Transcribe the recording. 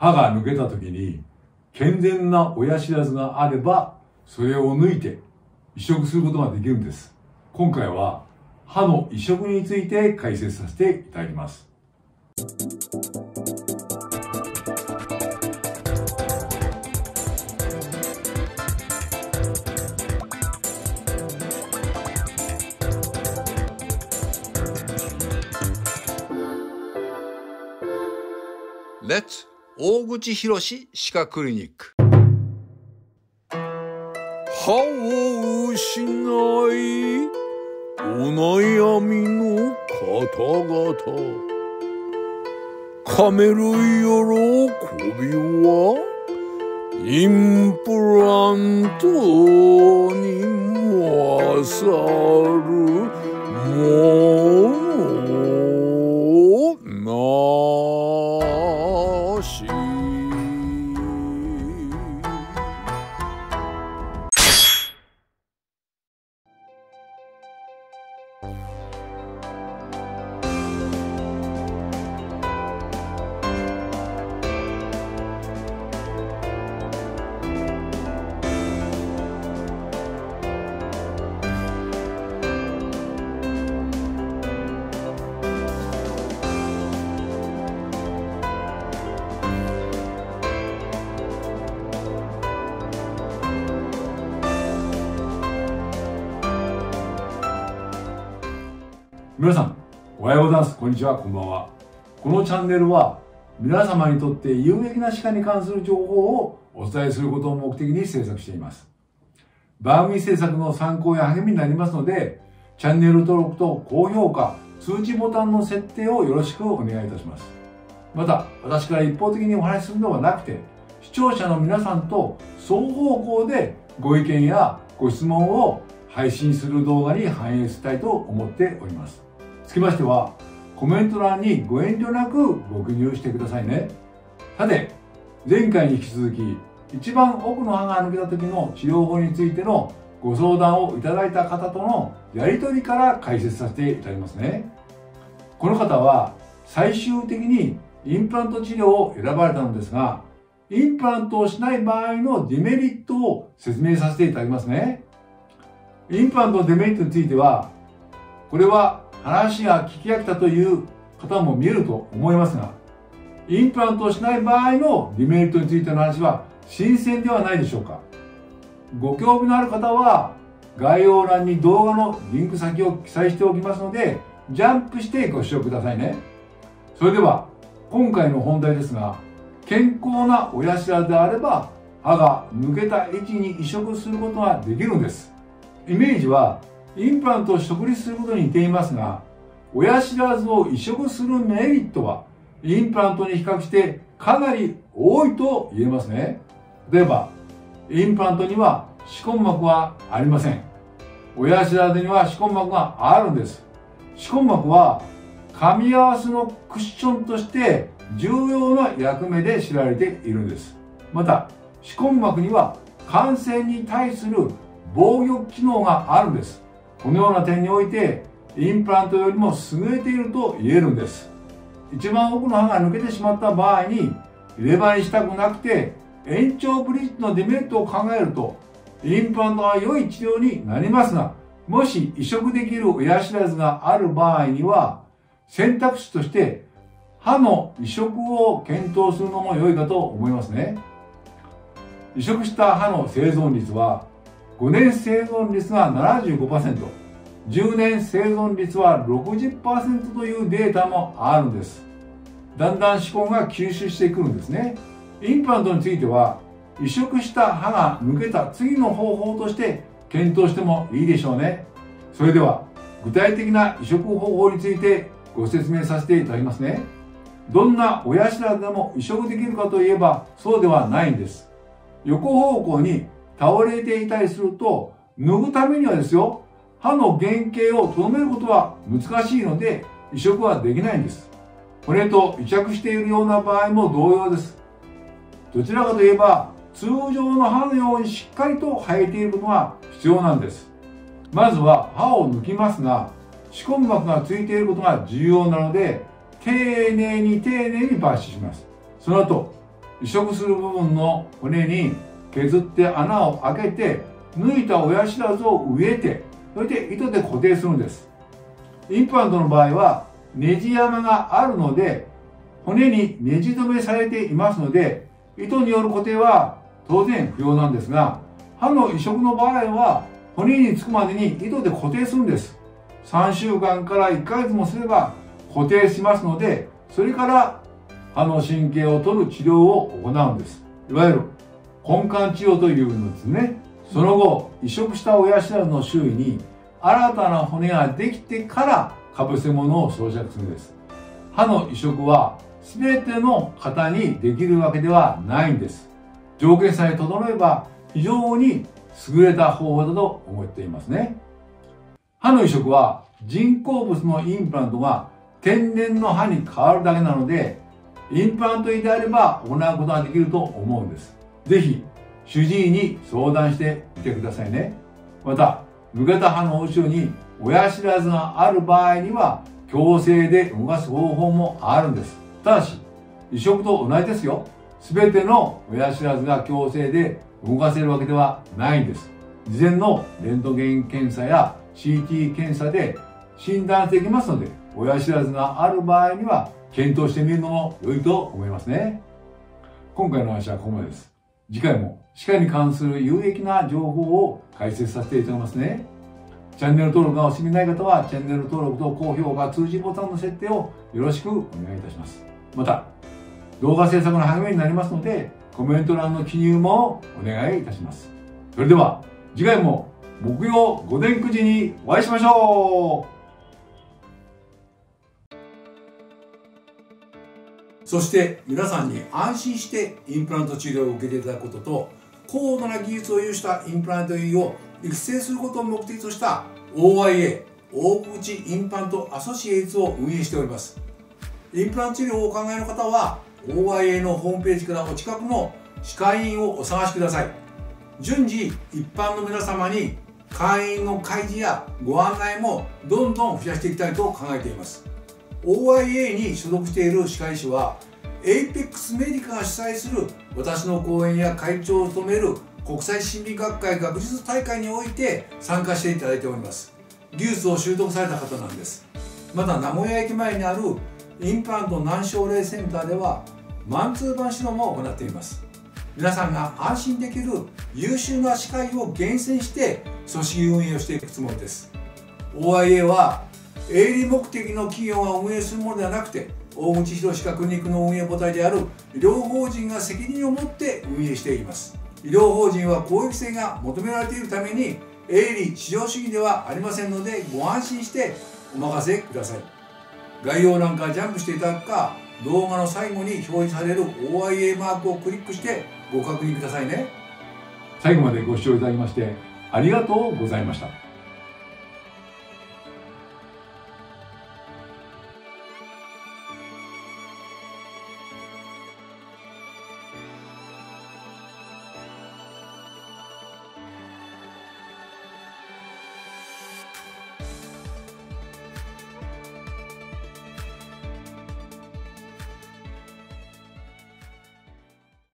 歯が抜けた時に健全な親知らずがあればそれを抜いて移植することができるんです。今回は歯の移植について解説させていただきます。レッツ大口博歯科クリニック。歯を失いお悩みの方々。カメる喜びはインプラントに勝る。もの皆さんおはようございます。こんにちは。こんばんは。このチャンネルは皆様にとって有益な歯科に関する情報をお伝えすることを目的に制作しています。番組制作の参考や励みになりますのでチャンネル登録と高評価通知ボタンの設定をよろしくお願いいたします。また私から一方的にお話しするのではなくて視聴者の皆さんと双方向でご意見やご質問を配信する動画に反映したいと思っております。つきましてはコメント欄にご遠慮なくご記入してくださいね。さて前回に引き続き一番奥の歯が抜けた時の治療法についてのご相談をいただいた方とのやり取りから解説させていただきますね。この方は最終的にインプラント治療を選ばれたのですがインプラントをしない場合のデメリットを説明させていただきますね。インプラントデメリットについてはこれは話が聞き飽きたという方も見えると思いますがインプラントをしない場合のデメリットについての話は新鮮ではないでしょうか。ご興味のある方は概要欄に動画のリンク先を記載しておきますのでジャンプしてご視聴くださいね。それでは今回の本題ですが健康な親知らずであれば歯が抜けた位置に移植することができるんです。イメージはインプラントを植立することに似ていますが親知らずを移植するメリットはインプラントに比較してかなり多いと言えますね。例えばインプラントには歯根膜はありません。親知らずには歯根膜があるんです。歯根膜は噛み合わせのクッションとして重要な役目で知られているんです。また歯根膜には感染に対する防御機能があるんです。このような点においてインプラントよりも優れていると言えるんです。一番奥の歯が抜けてしまった場合に入れ歯にしたくなくて延長ブリッジのデメリットを考えるとインプラントは良い治療になりますがもし移植できる親知らずがある場合には選択肢として歯の移植を検討するのも良いかと思いますね。移植した歯の生存率は5年生存率が 75%10 年生存率は60%というデータもあるんです。だんだん歯根が吸収してくるんですね。インプラントについては移植した歯が抜けた次の方法として検討してもいいでしょうね。それでは具体的な移植方法についてご説明させていただきますね。どんな親知らずでも移植できるかといえばそうではないんです。横方向に倒れていたりすると脱ぐためにはですよ歯の原型をとどめることは難しいので移植はできないんです。骨と癒着しているような場合も同様です。どちらかといえば通常の歯のようにしっかりと生えていることが必要なんです。まずは歯を抜きますが歯根膜がついていることが重要なので丁寧に丁寧に抜歯します。その後移植する部分の骨に削って穴を開けて抜いた親知らずを植えてそれで糸で固定するんです。インプラントの場合はネジ山があるので骨にネジ止めされていますので糸による固定は当然不要なんですが歯の移植の場合は骨につくまでに糸で固定するんです。3週間から1ヶ月もすれば固定しますのでそれから歯の神経を取る治療を行うんです。いわゆる根幹治療というのですね。その後移植した親知らずの周囲に新たな骨ができてからかぶせ物を装着するんです。歯の移植は全ての方にできるわけではないんです。条件さえ整えば非常に優れた方法だと思っていますね。歯の移植は人工物のインプラントが天然の歯に変わるだけなのでインプラント医であれば行うことができると思うんです。ぜひ主治医に相談してみてくださいね。また抜けた歯の後ろに親知らずがある場合には矯正で動かす方法もあるんです。ただし移植と同じですよ。全ての親知らずが矯正で動かせるわけではないんです。事前のレントゲン検査や CT 検査で診断できますので親知らずがある場合には検討してみるのも良いと思いますね。今回の話はここまでです。次回も歯科に関する有益な情報を解説させていただきますね。チャンネル登録がお済みない方は、チャンネル登録と高評価、通知ボタンの設定をよろしくお願いいたします。また、動画制作の励みになりますので、コメント欄の記入もお願いいたします。それでは、次回も木曜午前9時にお会いしましょうそして皆さんに安心してインプラント治療を受けていただくことと高度な技術を有したインプラント医を育成することを目的とした OIA 大口インプラントアソシエイツを運営しております。インプラント治療をお考えの方は OIA のホームページからお近くの歯科医院をお探しください。順次一般の皆様に会員の開示やご案内もどんどん増やしていきたいと考えています。OIA に所属している歯科医師は APEX メディカが主催する私の講演や会長を務める国際心理学会学術大会において参加していただいております。技術を習得された方なんです。また名古屋駅前にあるインプラント難症例センターではマンツーマン指導も行っています。皆さんが安心できる優秀な歯科医を厳選して組織運営をしていくつもりです。OIA は営利目的の企業が運営するものではなくて大口博歯科クリニックの運営母体である医療法人が責任を持って運営しています。医療法人は公益性が求められているために営利至上主義ではありませんのでご安心してお任せください。概要欄からジャンプしていただくか動画の最後に表示される OIA マークをクリックしてご確認くださいね。最後までご視聴いただきましてありがとうございました。